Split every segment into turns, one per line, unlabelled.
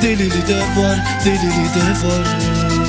Delili de var delili de var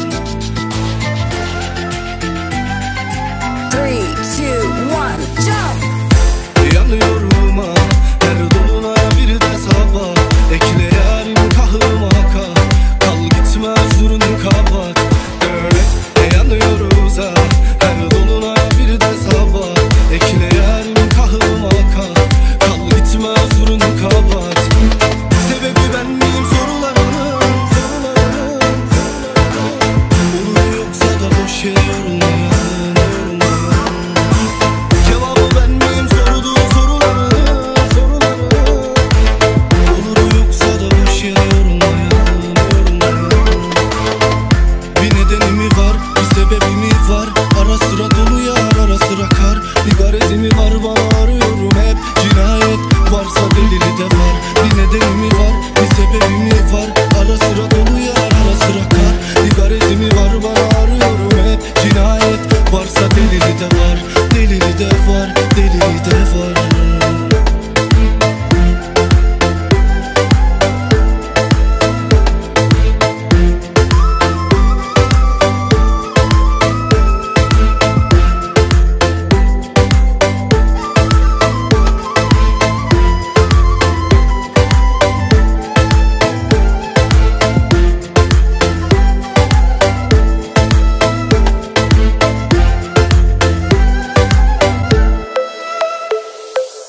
de var, delili de var.